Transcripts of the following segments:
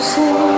see.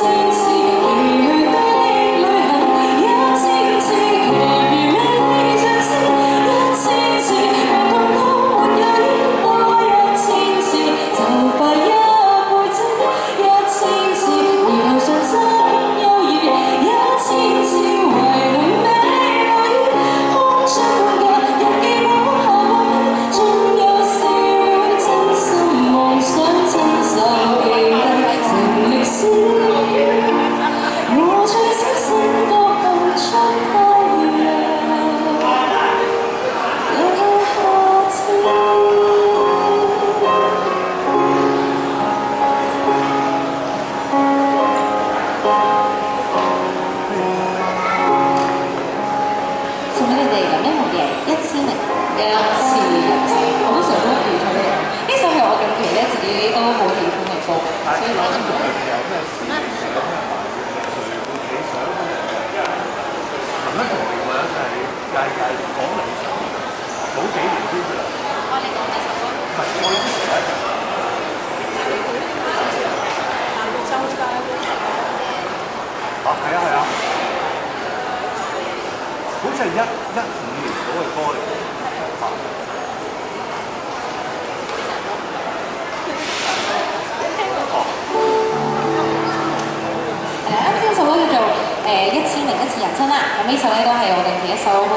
seems